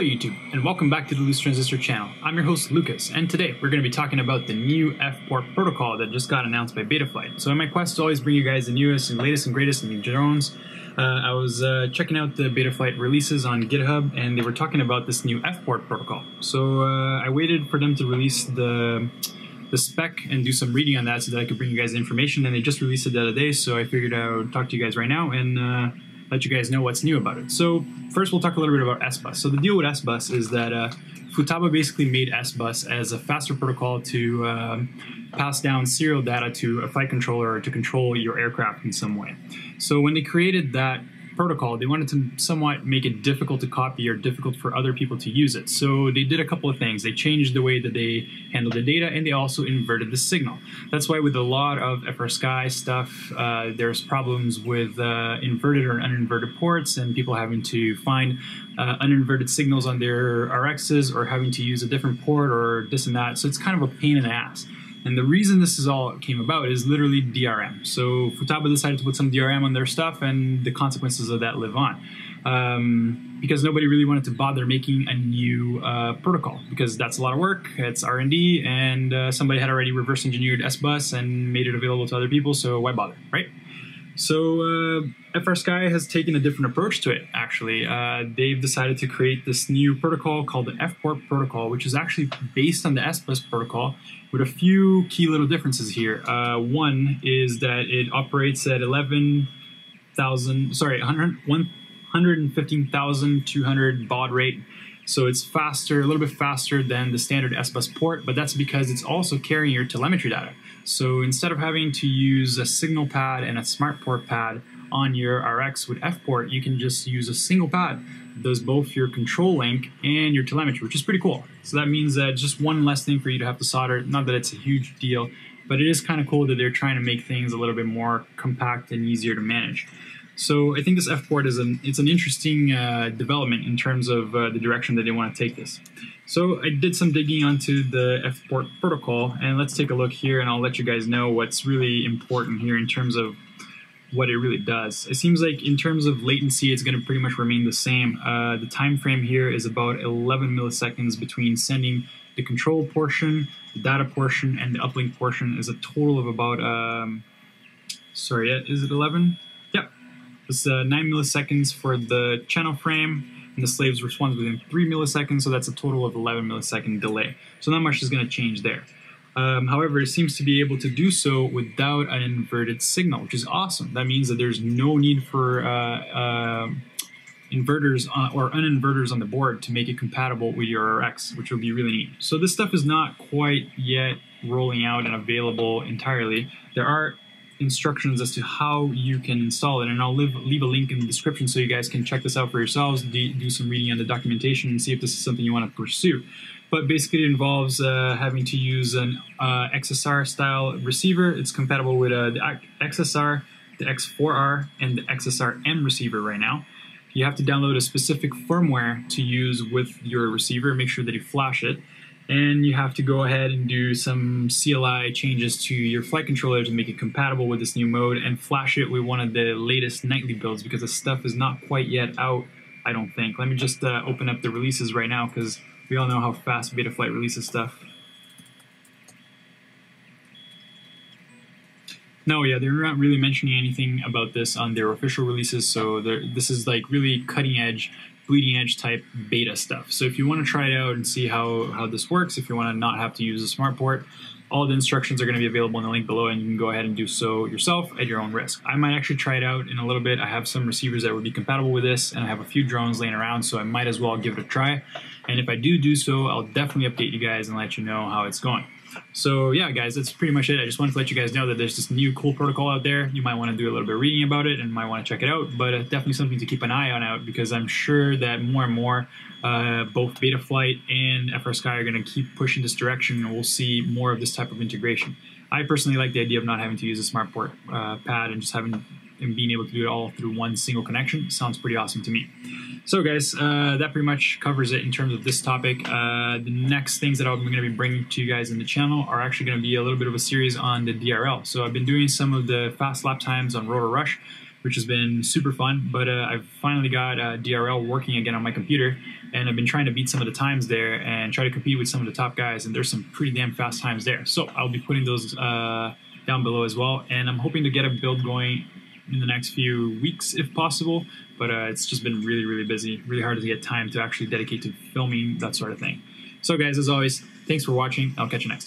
YouTube, and welcome back to the Loose Transistor channel. I'm your host Lucas, and today we're going to be talking about the new F-port protocol that just got announced by Betaflight. So in my quest to always bring you guys the newest and latest and greatest in drones, uh, I was uh, checking out the Betaflight releases on GitHub, and they were talking about this new F-port protocol. So uh, I waited for them to release the the spec and do some reading on that so that I could bring you guys the information. And they just released it the other day, so I figured I would talk to you guys right now and uh, let you guys know what's new about it. So first, we'll talk a little bit about S-Bus. So the deal with S-Bus is that uh, Futaba basically made S-Bus as a faster protocol to um, pass down serial data to a flight controller to control your aircraft in some way. So when they created that protocol, they wanted to somewhat make it difficult to copy or difficult for other people to use it. So they did a couple of things. They changed the way that they handle the data and they also inverted the signal. That's why with a lot of FrSky stuff, uh, there's problems with uh, inverted or uninverted ports and people having to find uh, uninverted signals on their RXs or having to use a different port or this and that. So it's kind of a pain in the ass. And the reason this is all came about is literally DRM. So Futaba decided to put some DRM on their stuff, and the consequences of that live on. Um, because nobody really wanted to bother making a new uh, protocol because that's a lot of work. It's R and D, uh, and somebody had already reverse engineered S-Bus and made it available to other people. So why bother, right? So uh, FrSky has taken a different approach to it. Actually, uh, they've decided to create this new protocol called the F-port protocol, which is actually based on the S-Bus protocol, with a few key little differences here. Uh, one is that it operates at 11,000, sorry, 115,200 baud rate. So it's faster, a little bit faster than the standard S-Bus port, but that's because it's also carrying your telemetry data. So instead of having to use a signal pad and a smart port pad on your RX with F-port, you can just use a single pad that does both your control link and your telemetry, which is pretty cool. So that means that just one less thing for you to have to solder. Not that it's a huge deal, but it is kind of cool that they're trying to make things a little bit more compact and easier to manage. So I think this F-port is an it's an interesting uh, development in terms of uh, the direction that they want to take this. So I did some digging onto the F-port protocol, and let's take a look here, and I'll let you guys know what's really important here in terms of what it really does. It seems like in terms of latency, it's going to pretty much remain the same. Uh, the time frame here is about 11 milliseconds between sending the control portion, the data portion, and the uplink portion is a total of about, um, sorry, is it 11? It's uh, 9 milliseconds for the channel frame, and the slaves responds within 3 milliseconds, so that's a total of 11 millisecond delay. So not much is going to change there. Um, however, it seems to be able to do so without an inverted signal, which is awesome. That means that there's no need for uh, uh, inverters on, or uninverters on the board to make it compatible with your RX, which would be really neat. So this stuff is not quite yet rolling out and available entirely. There are instructions as to how you can install it, and I'll leave, leave a link in the description so you guys can check this out for yourselves, do, do some reading on the documentation, and see if this is something you want to pursue but basically it involves uh, having to use an uh, XSR style receiver. It's compatible with uh, the XSR, the X4R, and the XSR M receiver right now. You have to download a specific firmware to use with your receiver. Make sure that you flash it. And you have to go ahead and do some CLI changes to your flight controller to make it compatible with this new mode and flash it with one of the latest nightly builds because the stuff is not quite yet out, I don't think. Let me just uh, open up the releases right now because we all know how fast Betaflight releases stuff. No, yeah, they're not really mentioning anything about this on their official releases, so this is like really cutting edge, bleeding edge type beta stuff. So if you want to try it out and see how, how this works, if you want to not have to use a smart port, all the instructions are going to be available in the link below, and you can go ahead and do so yourself at your own risk. I might actually try it out in a little bit. I have some receivers that would be compatible with this, and I have a few drones laying around, so I might as well give it a try. And if I do do so, I'll definitely update you guys and let you know how it's going. So yeah, guys, that's pretty much it. I just wanted to let you guys know that there's this new cool protocol out there. You might want to do a little bit of reading about it and might want to check it out, but uh, definitely something to keep an eye on out because I'm sure that more and more uh, both Betaflight and FrSky are going to keep pushing this direction and we'll see more of this type of integration. I personally like the idea of not having to use a smart port uh, pad and just having and being able to do it all through one single connection sounds pretty awesome to me. So, guys, uh, that pretty much covers it in terms of this topic. Uh, the next things that I'm going to be bringing to you guys in the channel are actually going to be a little bit of a series on the DRL. So, I've been doing some of the fast lap times on Rotor Rush. which has been super fun. But uh, I've finally got uh, DRL working again on my computer, and I've been trying to beat some of the times there and try to compete with some of the top guys. And there's some pretty damn fast times there. So I'll be putting those uh, down below as well. And I'm hoping to get a build going in the next few weeks if possible. But uh, it's just been really, really busy, really hard to get time to actually dedicate to filming that sort of thing. So, guys, as always, thanks for watching. I'll catch you next time.